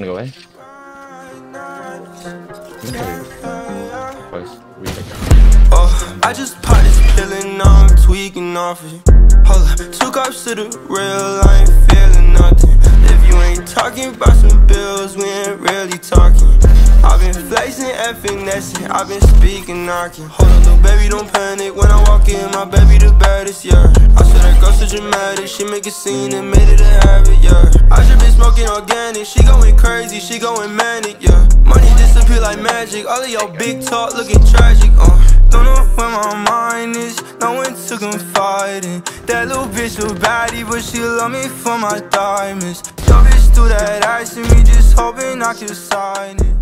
Gonna go away. Oh, uh, I just popped this pill and now I'm tweaking off it. Hold up, to the real, I ain't feeling nothing. If you ain't talking about some bills, we ain't really talking. I've been flexing I've been speaking knocking. Hold on, little baby, don't panic when I walk in. My baby the baddest, yeah. I said that girl so dramatic, she make a scene and made it a habit, yeah. I just been she going crazy, she going manic, yeah. Money disappear like magic, all of your big talk looking tragic, uh. Don't know where my mind is, no one to confide in. That little bitch a baddie, but she love me for my diamonds. Your bitch do that ice to me, just hoping I can sign it.